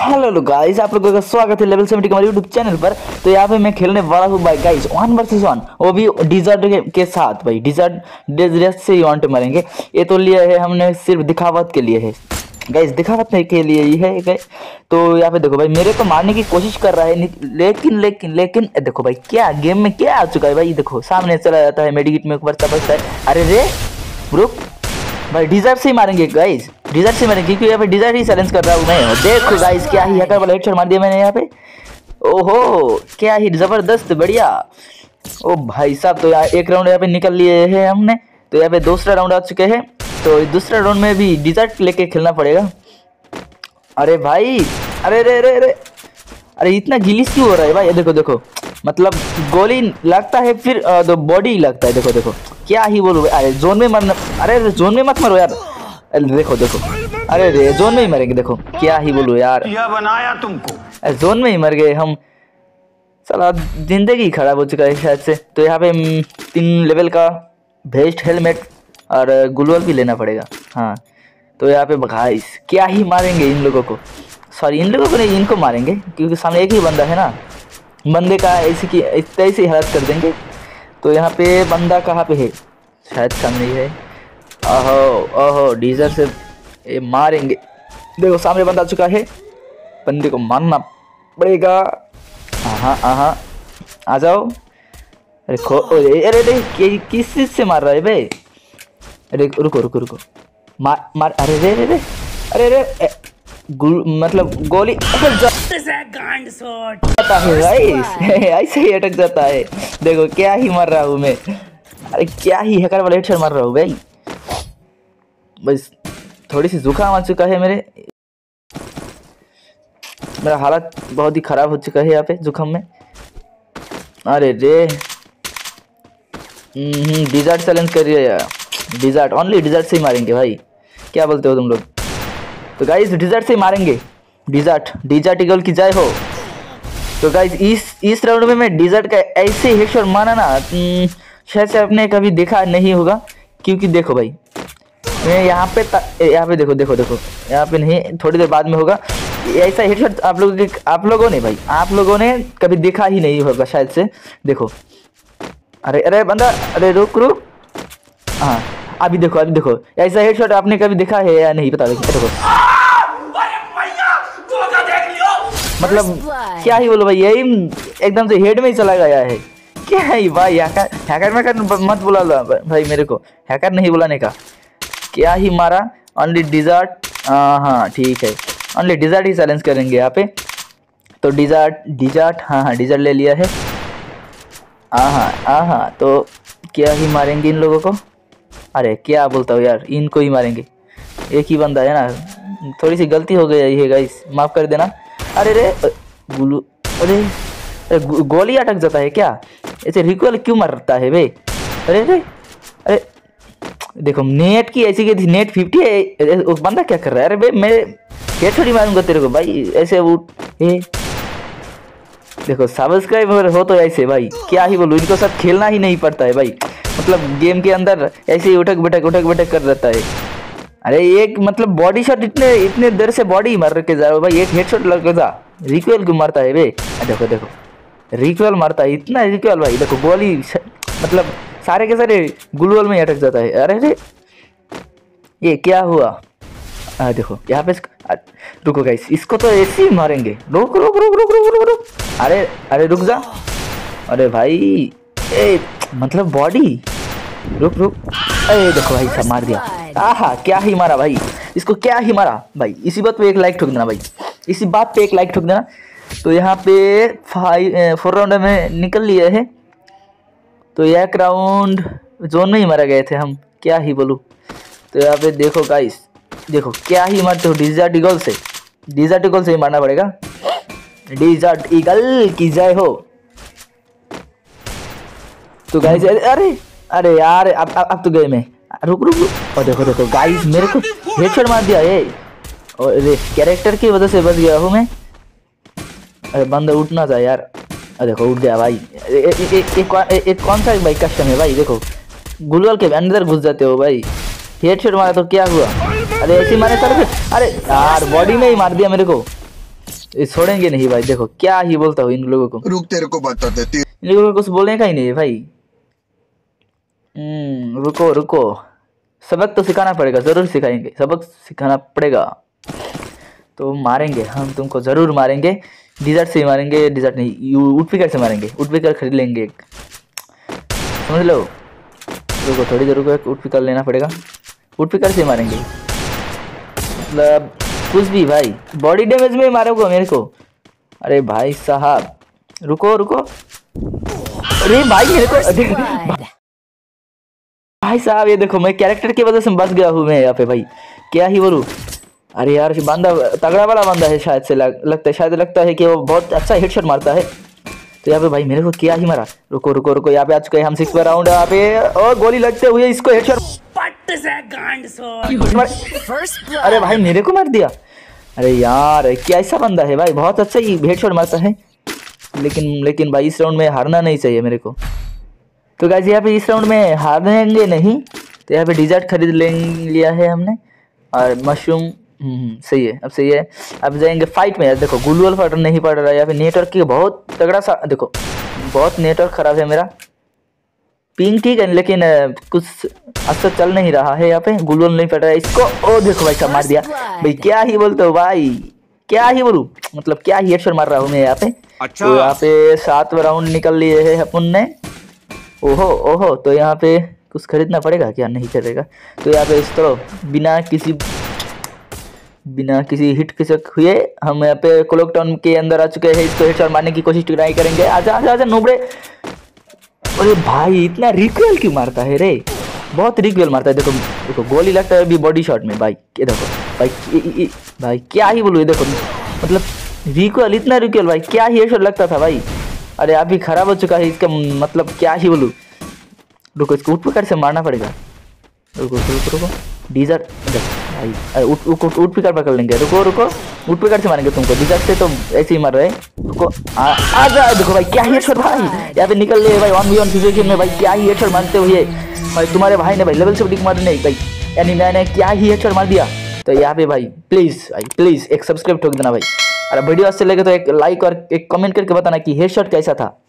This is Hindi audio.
हेलो गाइस आप लोगों का स्वागत है लेवल 70 के हमारे यूट्यूब चैनल पर। तो यहाँ पे मैं खेलने वाला हूँ भाई गाइस वन वर्सेस वन वो भी डिजर्ट के, के साथ भाई. डिजर्ट डिजर्ट से ही वांट मारेंगे। ये तो लिया है हमने सिर्फ़ दिखावत के लिए है। गाइस दिखावत के लिए ही है गाइस तो यहाँ पे देखो भाई मेरे को मारने की कोशिश कर रहा है लेकिन लेकिन लेकिन देखो भाई क्या गेम में क्या आ चुका है भाई? देखो सामने चला जाता है मेडिकेट में ऊपर बचता है। अरे रे ग्रुप भाई डिजर्ट से ही मारेंगे गाइस डिजर्ट से मारेंगे, क्योंकि यहाँ पे डिजर्ट ही चैलेंज कर रहा हूँ मैं. देखो गाइस क्या ही हैकर वाला हेडशॉट मार दिया मैंने यहाँ पे. ओहो, क्या ही ज़बरदस्त, बढ़िया. ओ भाई साहब तो यार, एक राउंड यहाँ पे निकल लिए हैं हमने. तो यहाँ पे दूसरा राउंड आ चुके हैं. तो दूसरा राउंड में भी डिजर्ट लेके खेलना पड़ेगा. अरे भाई, अरे रे रे रे अरे, इतना गिलिस क्यों हो रहा है भाई? देखो देखो. मतलब गोली लगता है, फिर तो बॉडी लगता है. देखो देखो. क्या ही बोलूँ? अरे जोन में मरना अरे जोन में मत मरो यार। देखो देखो। अरे रे जोन में ही मरेंगे देखो। क्या ही बोलूँ यार। यह बनाया तुमको? जोन में ही मर गए हम। चला ज़िंदगी खराब हो चुका है शायद से। तो यहाँ पे तीन लेवल का बेस्ट हेलमेट और गुलवल भी लेना पड़ेगा। हाँ। तो यहाँ पे भाई क्या ही मारेंगे इन लोगों को? सॉरी इन लोगों को नहीं इनको मारेंगे। क्योंकि सामने एक ही बंदा है ना। बंदे का ऐसी की ऐसी हालत कर देंगे। तो यहाँ पे बंदा कहाँ पे है? शायद सामने ही ओहो ओहो डीजर से ये मारेंगे। देखो, सामने बंदा चुका है। बंदे को मारना पड़ेगा। हाँ हाँ आ जाओ। अरे खो अरे अरे किस चीज़ से मार रहा है भाई अरे, रुको रुको रुको। मार मार, अरे रे रे अरे मतलब गोली जाता है ऐसे ही अटक जाता है। देखो, क्या ही मर रहा हूँ मैं। अरे, क्या ही हैकर वाला हेडशॉट मार रहा हूँ भाई। बस, थोड़ी सी जुकाम आ चुका है मेरे। मेरा हालत बहुत ही खराब हो चुका है यहाँ पे, जुकाम में। अरे रे। डिजर्ट चैलेंज कर रही यार। डिजर्ट ओनली डिजर्ट से ही मारेंगे भाई। क्या बोलते हो तुम लोग? तो गाइस डिजर्ट से मारेंगे। डिजर्ट डिजर्ट ईगल की जय हो। तो गाइस इस इस राउंड में मैं डिजर्ट का ऐसे हेडशॉट मारा ना शायद से आपने कभी देखा नहीं होगा, क्योंकि देखो भाई, मैं यहाँ पे यहाँ पे देखो देखो देखो, यहाँ पे नहीं, थोड़ी देर बाद में होगा। ऐसा हेडशॉट आप लोगों के, आप लोगों ने भाई, आप लोगों ने कभी देखा ही नहीं होगा शायद से, देखो। अरे अरे, बंदा, अरे, रुक रुक। हाँ अभी देखो अभी देखो, ऐसा हेडशॉट आपने कभी देखा है या नहीं, पता देखो देखो। मतलब क्या ही बोलो भाई यही एकदम से हेड में ही चला गया है। क्या है भाई हैकर हैकर में कर मत बुला लो भाई मेरे को। हैकर नहीं बुलाने का। क्या ही मारा? ओनली डिजर्ट हाँ ठीक है। ओनली डिजर्ट ही चैलेंज करेंगे यहाँ पे। तो डिजर्ट डिजर्ट हाँ हाँ डिजर्ट ले लिया है। हाँ हाँ हाँ हाँ तो क्या ही मारेंगे इन लोगों को? अरे क्या बोलता हूँ यार इनको ही मारेंगे। एक ही बंदा है ना। थोड़ी सी गलती हो गई है गाइस माफ़ कर देना। अरे रे गुलू, अरे अरे गोली अटक जाता है क्या? ऐसे रिकॉल क्यों मरता है भाई अरे अरे अरे, देखो नेट की ऐसी की नेट फिफ्टी है उस बंदा क्या कर रहा है? अरे भाई मैं क्या छोड़ी मारूँगा तेरे को भाई? ऐसे उठ ए देखो सब्सक्राइबर हो तो ऐसे भाई, क्या ही बोलूँ, इनको सब खेलना ही नहीं पड़ता है भाई। मतलब गेम के अंदर ऐसे ही उठक बैठक उठक बैठक कर रहता है। अरे एक मतलब बॉडी शॉट इतने इतने देर से बॉडी मार के जा रहा भाई एक हेडशॉट लग जा। रिक्वेल क्यों मारता है बे देखो देखो। रिक्वेल मारता है इतना रिक्वेल भाई। देखो गोली मतलब सारे के सारे गुलवल में अटक जाता है। अरे अरे। ये क्या हुआ? आ, देखो यहाँ पे रुको गाइस इसको तो ऐसे ही मारेंगे। रुक रुक रुक रुक रुक रुक रुक। अरे अरे रुक जा। अरे भाई ए मतलब बॉडी रुक रुक। अरे देखो भाई सब मार दिया। आहा, क्या ही मारा भाई। इसको क्या ही मारा। भाई, इसी बात पे एक लाइक ठोक देना भाई। इसी बात पे एक लाइक ठोक देना। तो यहाँ पे फाइव फोर राउंड में निकल लिए है। तो एक राउंड जोन में ही मारा गए थे हम। क्या ही बोलूँ। तो यहाँ पे देखो गाइस देखो, क्या ही मारते हो। डिजर्ट ईगल से। डिजर्ट ईगल से ही मारना पड़ेगा। डिजर्ट ईगल की जय हो। तो गाइस अरे अरे यार अब अब तो गए मैं। रुक रुक रुक। और देखो देखो गाइस मेरे को हेडशॉट मार दिया ये। और ये कैरेक्टर की वजह से बच गया हूँ मैं। अरे बंदा उठना था यार। अरे देखो उठ गया भाई। एक कौन सा भाई कस्टम है भाई? देखो गुलवल के अंदर घुस जाते हो भाई। हेडशॉट मारा तो क्या हुआ? अरे ऐसे मारे सर अरे यार बॉडी में ही मार दिया मेरे को। ये छोड़ेंगे नहीं भाई देखो क्या ही बोलता हूँ इन लोगों को। रुक तेरे को बताते तेरे इन लोगों को कुछ बोलने का ही नहीं है भाई। हम्म रुको रुको। सबक तो सिखाना पड़ेगा, ज़रूर सिखाएँगे। सबक सिखाना पड़ेगा। तो मारेंगे, हम तुमको ज़रूर मारेंगे। डिजर्ट से ही मारेंगे डिजर्ट नहीं उठपिकर से मारेंगे। उठपिकर खरीद लेंगे एक। समझ लो? रुको, थोड़ी देर रुको उठपिकर लेना पड़ेगा। उठपिकर से मारेंगे। मतलब कुछ भी, भाई। बॉडी डैमेज में मारोगे मेरे को। अरे भाई साहब, रुको रुको। अरे भाई, मेरे को भाई साहब ये देखो मैं कैरेक्टर की वजह से बच गया हूँ मैं यहाँ पे भाई। क्या ही बोलूँ? अरे यार बंदा तगड़ा वाला बंदा है शायद से लग, लगता है शायद लगता है कि वो बहुत अच्छा हेडशॉट मारता है। तो यहाँ पे भाई मेरे को क्या ही मारा? रुको रुको रुको यहाँ पे आ चुके हैं हम सिक्स पर राउंड यहाँ पे और गोली लगते हुए इसको हेडशॉट अरे भाई मेरे को मार दिया। अरे यार क्या ऐसा बंदा है भाई बहुत अच्छा ही हेडशॉट मारता है। लेकिन लेकिन भाई इस राउंड में हारना नहीं चाहिए मेरे को। तो गाइज़ यहाँ पे इस राउंड में हारेंगे नहीं तो यहाँ पे डिजर्ट खरीद ले लिया है हमने और मशरूम हम्म, हम्म, सही है अब सही है। अब जाएँगे फाइट में यार देखो गुलवल फाइटर नहीं पड़ रहा है यहाँ पे नेटवर्क की बहुत तगड़ा सा देखो बहुत नेटवर्क खराब है मेरा। पिंग ठीक है लेकिन कुछ असर चल नहीं रहा है यहाँ पे गुलवल नहीं पड़ रहा है। इसको ओ देखो भाई साहब मार दिया। भाई क्या ही बोलते हो भाई क्या ही बोलूँ मतलब क्या ही हेडशॉट मार रहा हूँ मैं यहाँ पे। अच्छा। तो यहाँ पे सातवें राउंड निकल लिए है अपन ने। ओहो ओहो तो यहाँ पे कुछ खरीदना पड़ेगा क्या? नहीं चलेगा। तो यहाँ पे इस तरह बिना किसी बिना किसी हिट खिसक हुए हम यहाँ पे क्लोक टाउन के अंदर आ चुके हैं। इसको हेडशॉट मारने की कोशिश ट्राई करेंगे। आजा आजा आजा, नोबड़े। अरे भाई, इतना रिक्वेल क्यों मारता है रे? बहुत रिक्वेल मारता है। देखो देखो, गोली लगता है अभी बॉडी शॉट में। भाई, ये देखो, भाई इ- भाई, क्या ही बोलूँ, ये देखो। मतलब रिक्वेल इतना रिक्वेल भाई, क्या ही हेडशॉट लगता था, भाई। अरे अभी खराब हो चुका है, इसका मतलब क्या ही बोलूँ? रुको, इसको उठ पकड़ से मारना पड़ेगा। रुको रुको रुको डीजर भाई, अरे उठ उठ पिकर पकड़ लेंगे। रुको रुको उठ पिकर से मारेंगे तुमको। डीजर से तो ऐसे ही मार रहे रुको, आ आ जा, देखो भाई, क्या ही हेडशॉट भाई। यहाँ पे निकल लिए भाई वन वी वन सिचुएशन में, भाई, क्या ही हेडशॉट मारते हुए भाई, तुम्हारे भाई ने, भाई लेवल से डिक मारने भाई। यानी मैंने क्या ही हेडशॉट मार दिया। तो यहाँ पे भाई प्लीज़ भाई प्लीज़ एक सब्सक्राइब ठोक देना, भाई। अरे वीडियो अच्छे लगे तो एक लाइक और एक कमेंट करके बताना कि हेयर हेडशॉट कैसा था।